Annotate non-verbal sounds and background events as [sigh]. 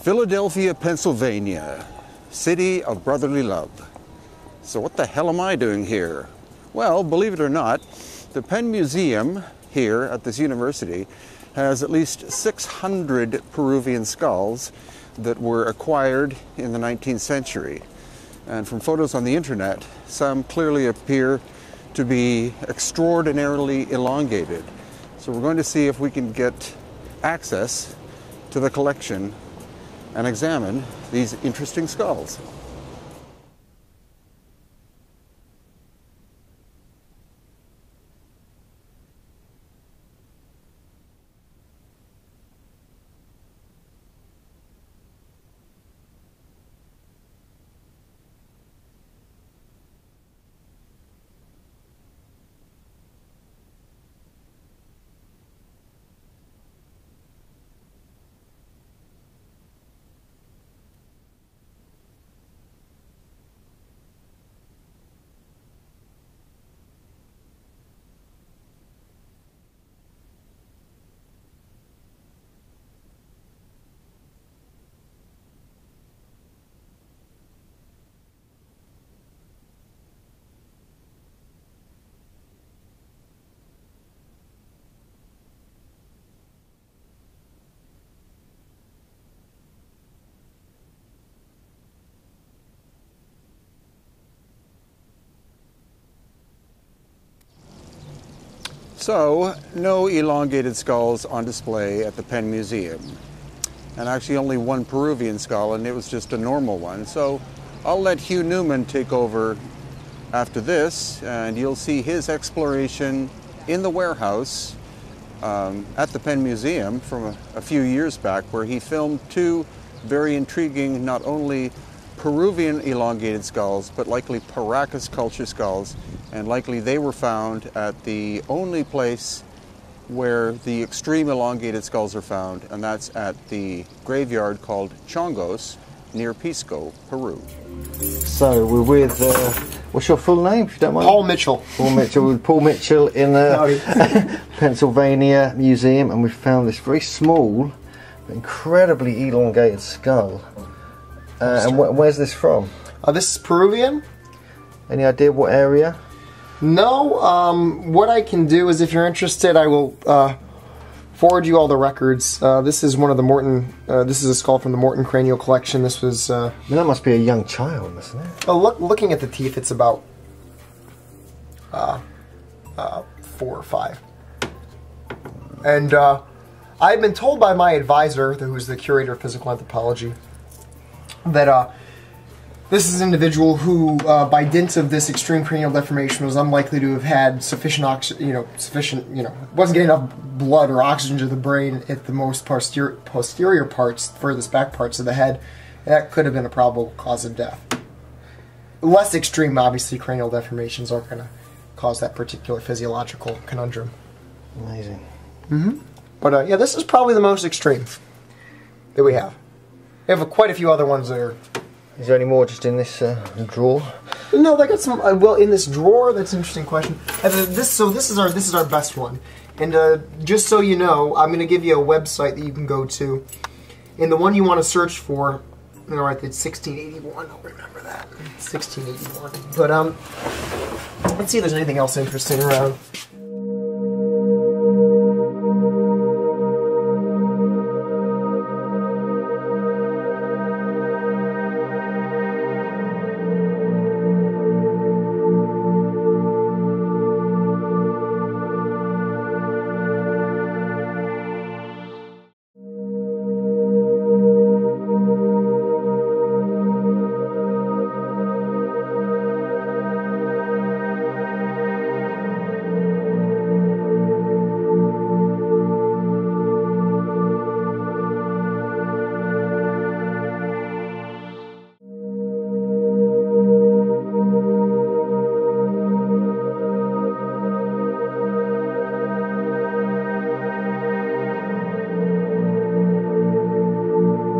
Philadelphia, Pennsylvania, city of brotherly love. So, what the hell am I doing here? Well, believe it or not, the Penn Museum here at this university has at least 600 Peruvian skulls that were acquired in the 19th century. And from photos on the internet, some clearly appear to be extraordinarily elongated. So, we're going to see if we can get access to the collection and examine these interesting skulls. So, no elongated skulls on display at the Penn Museum. And actually, only one Peruvian skull, and it was just a normal one. So, I'll let Hugh Newman take over after this, and you'll see his exploration in the warehouse um, at the Penn Museum from a, a few years back, where he filmed two very intriguing, not only Peruvian elongated skulls, but likely Paracas culture skulls, and likely they were found at the only place where the extreme elongated skulls are found, and that's at the graveyard called Chongos near Pisco, Peru. So we're with, uh, what's your full name, if you don't mind? Paul Mitchell. Paul Mitchell, with Paul Mitchell in the [laughs] Pennsylvania Museum, and we found this very small, but incredibly elongated skull. Uh, and wh- where's this from? Uh, this is Peruvian. Any idea what area? No, um, what I can do is if you're interested, I will uh, forward you all the records. Uh, this is one of the Morton, uh, this is a skull from the Morton Cranial Collection. This was. Uh, I mean, that must be a young child, mustn't it? oh, look, looking at the teeth, it's about uh, uh, four or five. And uh, I've been told by my advisor, who's the curator of physical anthropology, that uh, this is an individual who, uh, by dint of this extreme cranial deformation, was unlikely to have had sufficient oxygen, you know, sufficient, you know, wasn't getting enough blood or oxygen to the brain at the most posterior, posterior parts, furthest back parts of the head. That could have been a probable cause of death. Less extreme, obviously, cranial deformations aren't going to cause that particular physiological conundrum. Amazing. Hmm. But uh, yeah, this is probably the most extreme that we have. We have quite a few other ones that are Is there any more just in this uh, drawer? No, they got some. Uh, well, in this drawer, that's an interesting question. Uh, this, so this is our this is our best one, and uh, just so you know, I'm going to give you a website that you can go to, and the one you want to search for. All right, it's 1681. I'll remember that. 1681. But um, let's see if there's anything else interesting around.